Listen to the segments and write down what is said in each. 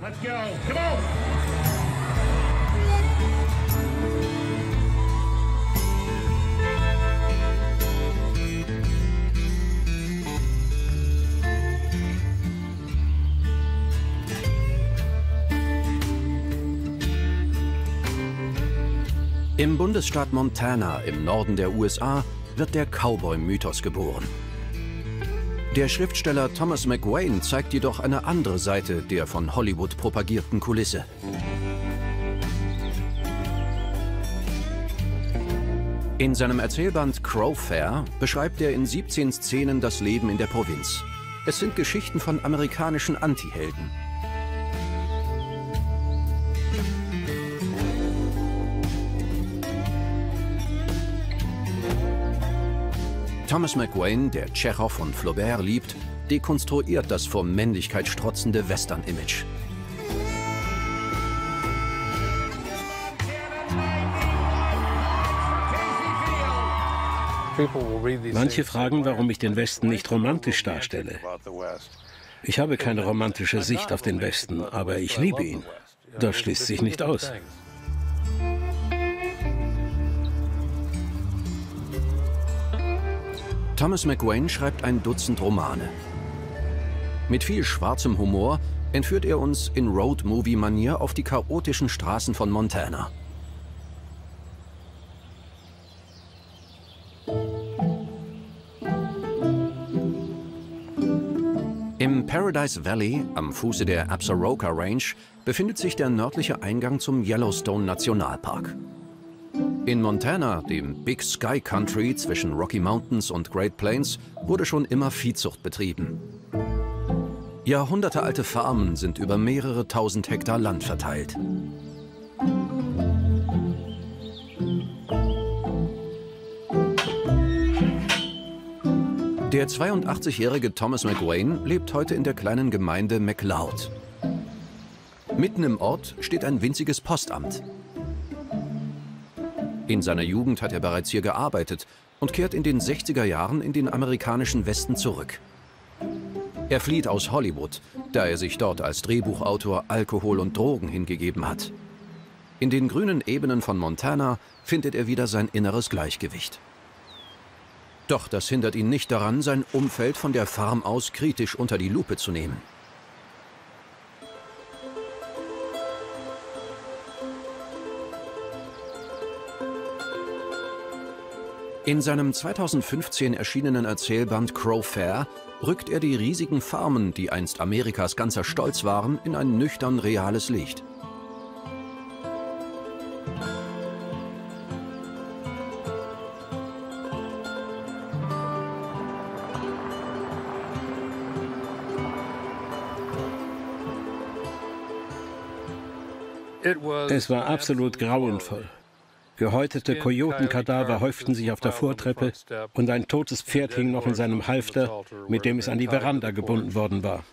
Let's go. Come on. Im Bundesstaat Montana im Norden der USA wird der Cowboy-Mythos geboren. Der Schriftsteller Thomas McWayne zeigt jedoch eine andere Seite der von Hollywood propagierten Kulisse. In seinem Erzählband Crow Fair beschreibt er in 17 Szenen das Leben in der Provinz. Es sind Geschichten von amerikanischen Antihelden. Thomas McWayne, der Tschechow und Flaubert liebt, dekonstruiert das vor Männlichkeit strotzende Western-Image. Manche fragen, warum ich den Westen nicht romantisch darstelle. Ich habe keine romantische Sicht auf den Westen, aber ich liebe ihn. Das schließt sich nicht aus. Thomas McWayne schreibt ein Dutzend Romane. Mit viel schwarzem Humor entführt er uns in Road-Movie-Manier auf die chaotischen Straßen von Montana. Im Paradise Valley, am Fuße der Absaroka Range, befindet sich der nördliche Eingang zum Yellowstone Nationalpark. In Montana, dem Big Sky Country zwischen Rocky Mountains und Great Plains, wurde schon immer Viehzucht betrieben. Jahrhundertealte Farmen sind über mehrere tausend Hektar Land verteilt. Der 82-jährige Thomas McWayne lebt heute in der kleinen Gemeinde McLeod. Mitten im Ort steht ein winziges Postamt. In seiner Jugend hat er bereits hier gearbeitet und kehrt in den 60er Jahren in den amerikanischen Westen zurück. Er flieht aus Hollywood, da er sich dort als Drehbuchautor Alkohol und Drogen hingegeben hat. In den grünen Ebenen von Montana findet er wieder sein inneres Gleichgewicht. Doch das hindert ihn nicht daran, sein Umfeld von der Farm aus kritisch unter die Lupe zu nehmen. In seinem 2015 erschienenen Erzählband Crow Fair rückt er die riesigen Farmen, die einst Amerikas ganzer Stolz waren, in ein nüchtern reales Licht. Es war absolut grauenvoll. Gehäutete Kojotenkadaver häuften sich auf der Vortreppe und ein totes Pferd hing noch in seinem Halfter, mit dem es an die Veranda gebunden worden war.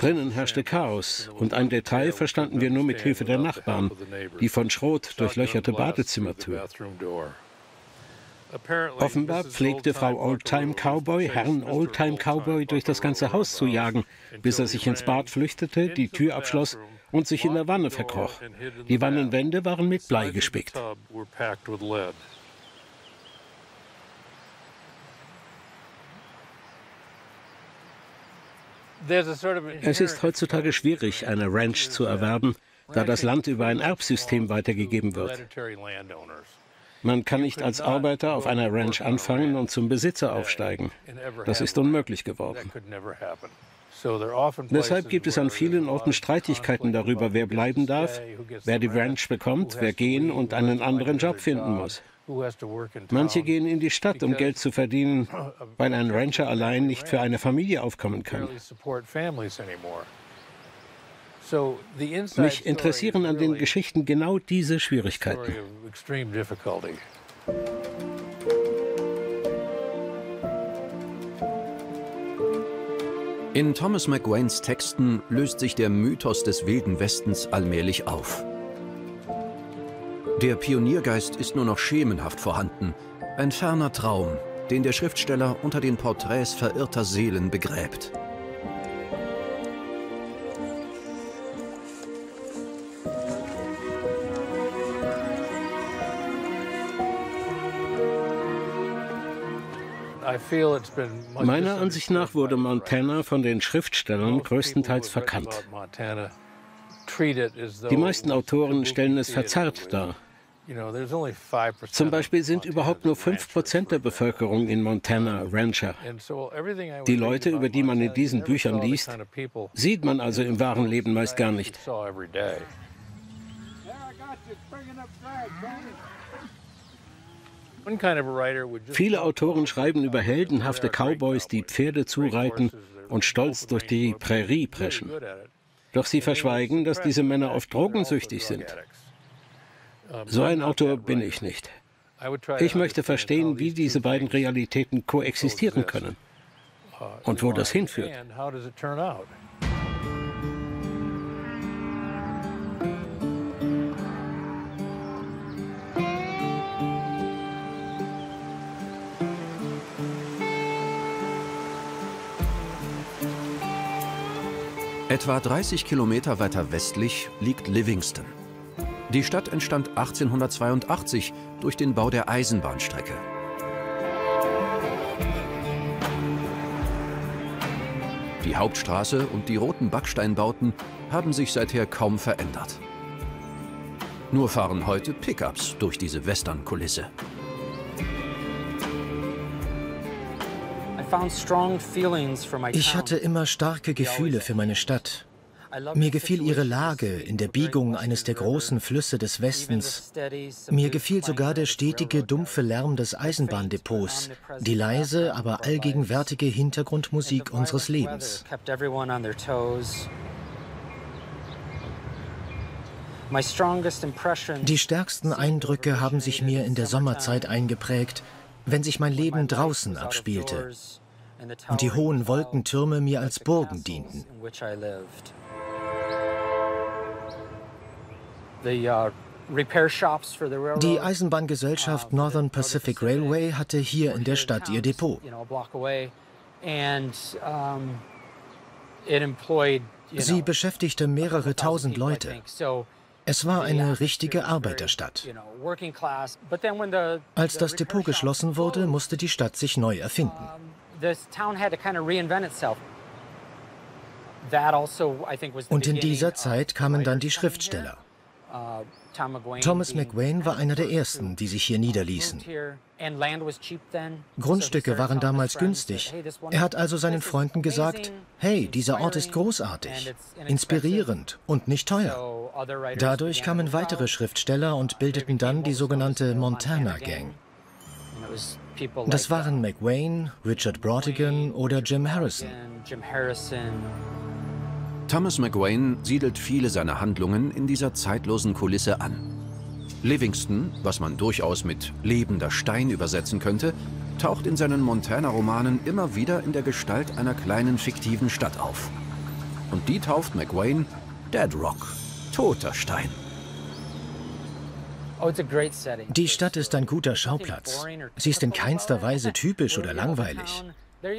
Drinnen herrschte Chaos und ein Detail verstanden wir nur mit Hilfe der Nachbarn, die von Schrot durchlöcherte Badezimmertür. Offenbar pflegte Frau Oldtime Cowboy Herrn Oldtime Cowboy durch das ganze Haus zu jagen, bis er sich ins Bad flüchtete, die Tür abschloss und sich in der Wanne verkroch. Die Wannenwände waren mit Blei gespickt. Es ist heutzutage schwierig, eine Ranch zu erwerben, da das Land über ein Erbsystem weitergegeben wird. Man kann nicht als Arbeiter auf einer Ranch anfangen und zum Besitzer aufsteigen. Das ist unmöglich geworden. Deshalb gibt es an vielen Orten Streitigkeiten darüber, wer bleiben darf, wer die Ranch bekommt, wer gehen und einen anderen Job finden muss. Manche gehen in die Stadt, um Geld zu verdienen, weil ein Rancher allein nicht für eine Familie aufkommen kann. Mich interessieren an den Geschichten genau diese Schwierigkeiten. In Thomas McWaynes Texten löst sich der Mythos des Wilden Westens allmählich auf. Der Pioniergeist ist nur noch schemenhaft vorhanden, ein ferner Traum, den der Schriftsteller unter den Porträts verirrter Seelen begräbt. Meiner Ansicht nach wurde Montana von den Schriftstellern größtenteils verkannt. Die meisten Autoren stellen es verzerrt dar. Zum Beispiel sind überhaupt nur 5% der Bevölkerung in Montana Rancher. Die Leute, über die man in diesen Büchern liest, sieht man also im wahren Leben meist gar nicht. Viele Autoren schreiben über heldenhafte Cowboys, die Pferde zureiten und stolz durch die Prärie preschen. Doch sie verschweigen, dass diese Männer oft drogensüchtig sind. So ein Autor bin ich nicht. Ich möchte verstehen, wie diese beiden Realitäten koexistieren können und wo das hinführt. Etwa 30 Kilometer weiter westlich liegt Livingston. Die Stadt entstand 1882 durch den Bau der Eisenbahnstrecke. Die Hauptstraße und die roten Backsteinbauten haben sich seither kaum verändert. Nur fahren heute Pickups durch diese Western-Kulisse. Ich hatte immer starke Gefühle für meine Stadt. Mir gefiel ihre Lage in der Biegung eines der großen Flüsse des Westens. Mir gefiel sogar der stetige, dumpfe Lärm des Eisenbahndepots, die leise, aber allgegenwärtige Hintergrundmusik unseres Lebens. Die stärksten Eindrücke haben sich mir in der Sommerzeit eingeprägt, wenn sich mein Leben draußen abspielte und die hohen Wolkentürme mir als Burgen dienten. Die Eisenbahngesellschaft Northern Pacific Railway hatte hier in der Stadt ihr Depot. Sie beschäftigte mehrere tausend Leute. Es war eine richtige Arbeiterstadt. Als das Depot geschlossen wurde, musste die Stadt sich neu erfinden. Also, Und in dieser Zeit kamen dann die Schriftsteller. Uh, Thomas McWayne war einer der ersten, die sich hier niederließen. Grundstücke waren damals günstig. Er hat also seinen Freunden gesagt, hey, dieser Ort ist großartig, inspirierend und nicht teuer. Dadurch kamen weitere Schriftsteller und bildeten dann die sogenannte Montana Gang. Das waren McWayne, Richard Brautigan oder Jim Harrison. Thomas McWayne siedelt viele seiner Handlungen in dieser zeitlosen Kulisse an. Livingston, was man durchaus mit lebender Stein übersetzen könnte, taucht in seinen Montana-Romanen immer wieder in der Gestalt einer kleinen fiktiven Stadt auf. Und die tauft McWayne Dead Rock, toter Stein. Oh, die Stadt ist ein guter Schauplatz. Sie ist in keinster Weise typisch oder langweilig.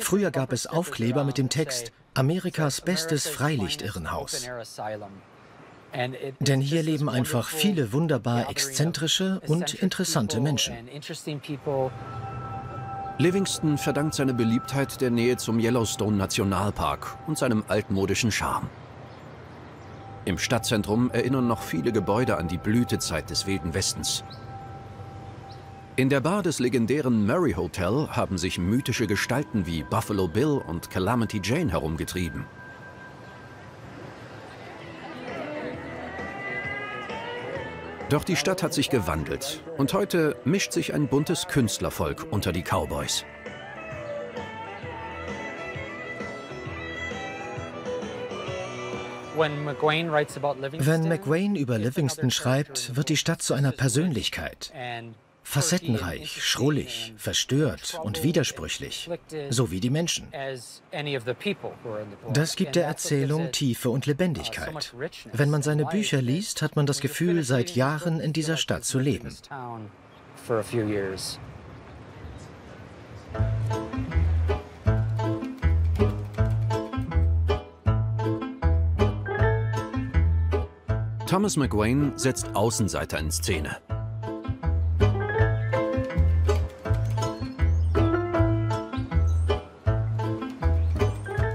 Früher gab es Aufkleber mit dem Text Amerikas bestes Freilichtirrenhaus. Denn hier leben einfach viele wunderbar exzentrische und interessante Menschen. Livingston verdankt seine Beliebtheit der Nähe zum Yellowstone Nationalpark und seinem altmodischen Charme. Im Stadtzentrum erinnern noch viele Gebäude an die Blütezeit des Wilden Westens. In der Bar des legendären Murray Hotel haben sich mythische Gestalten wie Buffalo Bill und Calamity Jane herumgetrieben. Doch die Stadt hat sich gewandelt und heute mischt sich ein buntes Künstlervolk unter die Cowboys. Wenn McWayne über Livingston schreibt, wird die Stadt zu einer Persönlichkeit. Facettenreich, schrullig, verstört und widersprüchlich, so wie die Menschen. Das gibt der Erzählung Tiefe und Lebendigkeit. Wenn man seine Bücher liest, hat man das Gefühl, seit Jahren in dieser Stadt zu leben. Thomas McWayne setzt Außenseiter in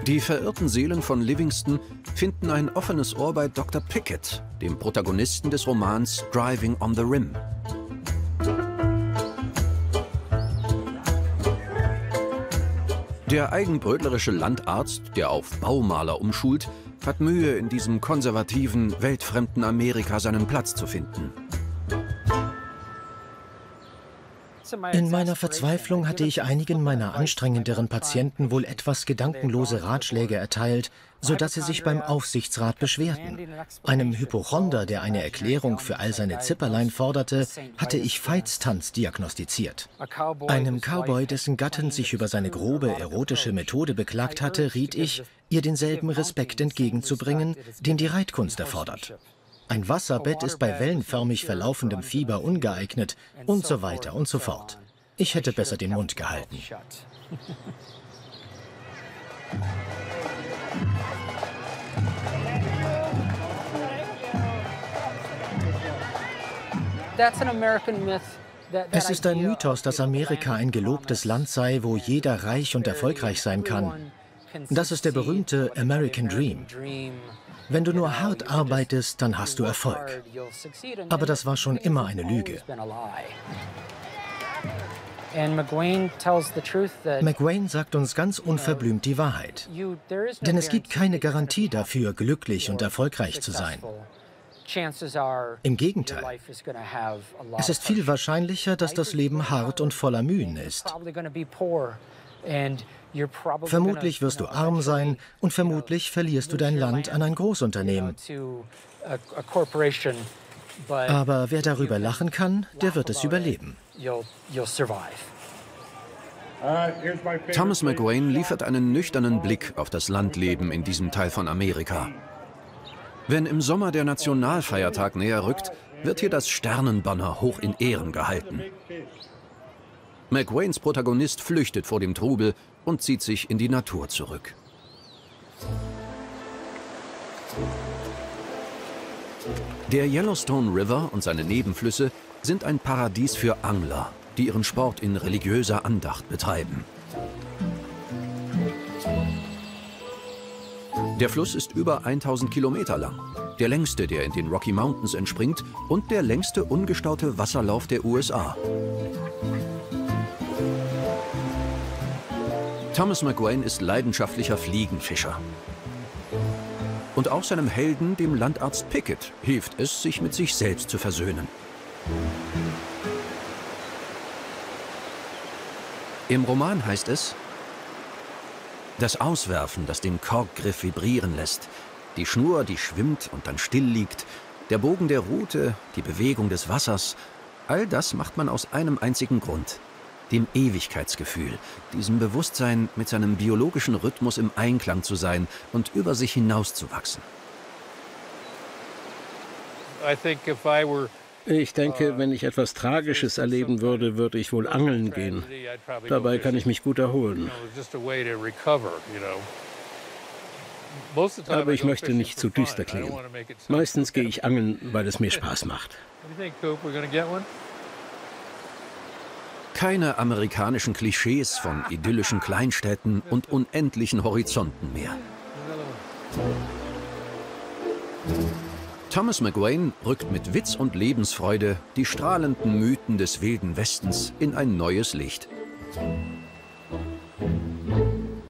Die verirrten Seelen von Livingston finden ein offenes Ohr bei Dr. Pickett, dem Protagonisten des Romans Driving on the Rim. Der eigenbrötlerische Landarzt, der auf Baumaler umschult, hat Mühe, in diesem konservativen, weltfremden Amerika seinen Platz zu finden. In meiner Verzweiflung hatte ich einigen meiner anstrengenderen Patienten wohl etwas gedankenlose Ratschläge erteilt, sodass sie sich beim Aufsichtsrat beschwerten. Einem Hypochonder, der eine Erklärung für all seine Zipperlein forderte, hatte ich Veitstanz diagnostiziert. Einem Cowboy, dessen Gattin sich über seine grobe erotische Methode beklagt hatte, riet ich, ihr denselben Respekt entgegenzubringen, den die Reitkunst erfordert. Ein Wasserbett ist bei wellenförmig verlaufendem Fieber ungeeignet und so weiter und so fort. Ich hätte besser den Mund gehalten. Es ist ein Mythos, dass Amerika ein gelobtes Land sei, wo jeder reich und erfolgreich sein kann. Das ist der berühmte American Dream. Wenn du nur hart arbeitest, dann hast du Erfolg. Aber das war schon immer eine Lüge. McWayne sagt uns ganz unverblümt die Wahrheit. Denn es gibt keine Garantie dafür, glücklich und erfolgreich zu sein. Im Gegenteil. Es ist viel wahrscheinlicher, dass das Leben hart und voller Mühen ist. Vermutlich wirst du arm sein und vermutlich verlierst du dein Land an ein Großunternehmen. Aber wer darüber lachen kann, der wird es überleben. Thomas McWayne liefert einen nüchternen Blick auf das Landleben in diesem Teil von Amerika. Wenn im Sommer der Nationalfeiertag näher rückt, wird hier das Sternenbanner hoch in Ehren gehalten. McWaynes Protagonist flüchtet vor dem Trubel und zieht sich in die Natur zurück. Der Yellowstone River und seine Nebenflüsse sind ein Paradies für Angler, die ihren Sport in religiöser Andacht betreiben. Der Fluss ist über 1000 Kilometer lang, der längste, der in den Rocky Mountains entspringt und der längste ungestaute Wasserlauf der USA. Thomas McGuane ist leidenschaftlicher Fliegenfischer. Und auch seinem Helden, dem Landarzt Pickett, hilft es, sich mit sich selbst zu versöhnen. Im Roman heißt es, das Auswerfen, das den Korkgriff vibrieren lässt, die Schnur, die schwimmt und dann still liegt, der Bogen der Rute, die Bewegung des Wassers, all das macht man aus einem einzigen Grund, dem Ewigkeitsgefühl, diesem Bewusstsein, mit seinem biologischen Rhythmus im Einklang zu sein und über sich hinauszuwachsen. Ich denke, wenn ich etwas Tragisches erleben würde, würde ich wohl angeln gehen. Dabei kann ich mich gut erholen. Aber ich möchte nicht zu düster klingen. Meistens gehe ich angeln, weil es mir Spaß macht. Keine amerikanischen Klischees von idyllischen Kleinstädten und unendlichen Horizonten mehr. Thomas McWayne rückt mit Witz und Lebensfreude die strahlenden Mythen des wilden Westens in ein neues Licht.